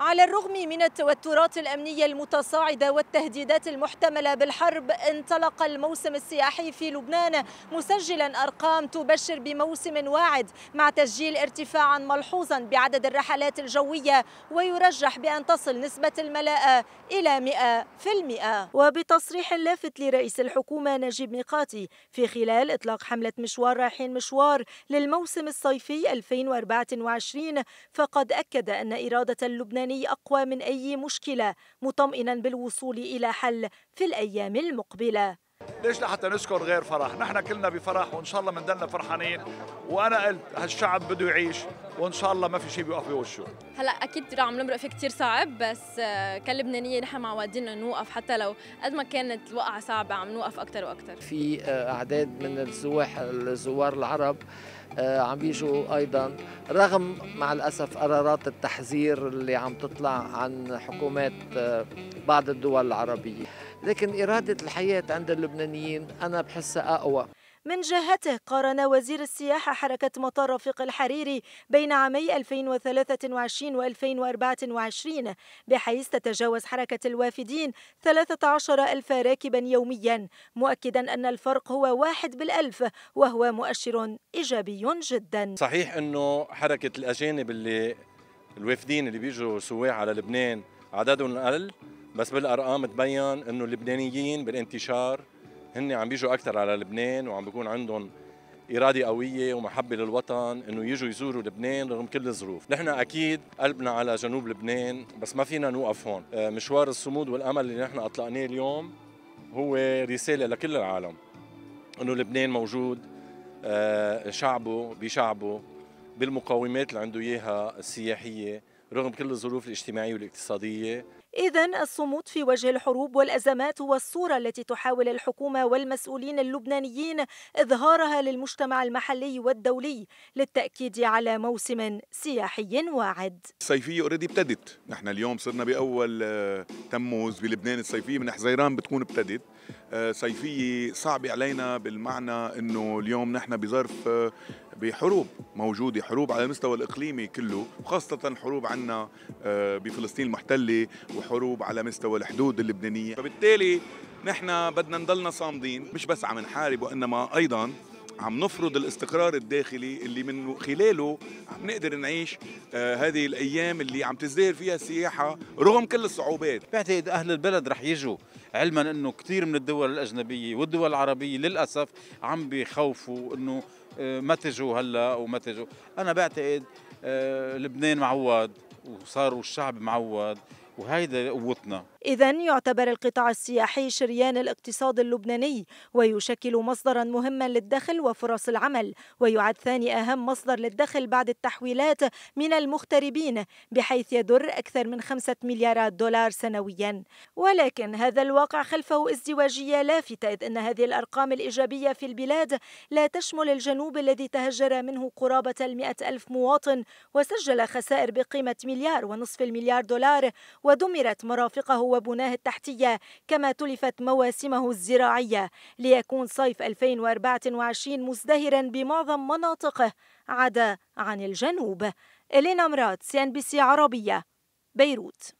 على الرغم من التوترات الأمنية المتصاعدة والتهديدات المحتملة بالحرب انطلق الموسم السياحي في لبنان مسجلا أرقام تبشر بموسم واعد مع تسجيل ارتفاعا ملحوظا بعدد الرحلات الجوية ويرجح بأن تصل نسبة الملاءة إلى 100% وبتصريح لافت لرئيس الحكومة نجيب ميقاتي في خلال إطلاق حملة مشوار رايحين مشوار للموسم الصيفي 2024 فقد أكد أن إرادة اللبناني أقوى من أي مشكلة مطمئنا بالوصول إلى حل في الأيام المقبلة. ليش لحتى نذكر غير فرح؟ نحن كلنا بفرح وإن شاء الله بنضلنا فرحانين. وأنا قلت هالشعب بده يعيش. وإن شاء الله ما في شيء بيوقف بوشه هلا أكيد عم نمرق فيه كثير صعب بس كلبنانية نحن معودين نوقف حتى لو قد ما كانت الوقعة صعبة عم نوقف أكثر وأكثر في أعداد من السواح الزوار العرب عم بيجوا أيضا. رغم مع الأسف قرارات التحذير اللي عم تطلع عن حكومات بعض الدول العربية. لكن إرادة الحياة عند اللبنانيين أنا بحسها أقوى. من جهته قارن وزير السياحة حركة مطار رفيق الحريري بين عامي 2023 و 2024 بحيث تتجاوز حركة الوافدين 13 ألف راكبا يوميا مؤكدا أن الفرق هو واحد بالألف وهو مؤشر إيجابي جدا. صحيح أنه حركة الأجانب اللي الوافدين اللي بيجوا سواح على لبنان عددهم أقل بس بالأرقام تبين أنه اللبنانيين بالانتشار هن عم بيجوا أكثر على لبنان وعم بيكون عندهم إرادة قوية ومحبة للوطن إنه يجوا يزوروا لبنان رغم كل الظروف، نحن أكيد قلبنا على جنوب لبنان بس ما فينا نوقف هون، مشوار الصمود والأمل اللي نحن أطلقناه اليوم هو رسالة لكل العالم إنه لبنان موجود شعبه بشعبه بالمقومات اللي عنده إياها السياحية رغم كل الظروف الاجتماعية والاقتصادية إذا الصمود في وجه الحروب والأزمات هو الصورة التي تحاول الحكومة والمسؤولين اللبنانيين إظهارها للمجتمع المحلي والدولي للتأكيد على موسم سياحي واعد. الصيفية اوريدي ابتدت، نحن اليوم صرنا بأول تموز بلبنان الصيفية من حزيران بتكون ابتدت. صيفية صعبة علينا بالمعنى إنه اليوم نحن بظرف بحروب موجودة حروب على المستوى الإقليمي كله وخاصة حروب عنا بفلسطين المحتلة وحروب على مستوى الحدود اللبنانية. فبالتالي نحن بدنا نضلنا صامدين مش بس عم نحارب وإنما أيضا عم نفرض الاستقرار الداخلي اللي من خلاله عم نقدر نعيش آه هذه الأيام اللي عم تزدهر فيها السياحة رغم كل الصعوبات. بعتقد أهل البلد رح يجوا علما إنه كثير من الدول الأجنبية والدول العربية للأسف عم بيخوفوا إنه آه ما تجوا هلأ وما تجوا. أنا بعتقد آه لبنان معود وصاروا الشعب معود وهيدا قوتنا. إذا يعتبر القطاع السياحي شريان الاقتصاد اللبناني ويشكل مصدرا مهما للدخل وفرص العمل ويعد ثاني أهم مصدر للدخل بعد التحويلات من المغتربين بحيث يدر أكثر من خمسة مليارات دولار سنويا. ولكن هذا الواقع خلفه ازدواجية لافتة إذ أن هذه الأرقام الإيجابية في البلاد لا تشمل الجنوب الذي تهجر منه قرابة المئة ألف مواطن وسجل خسائر بقيمة مليار ونصف المليار دولار ودمرت مرافقه وبناه التحتية كما تلفت مواسمه الزراعية. ليكون صيف 2024 مزدهرا بمعظم مناطقه. عدا عن الجنوب. إلينا مراد CNBC عربية بيروت.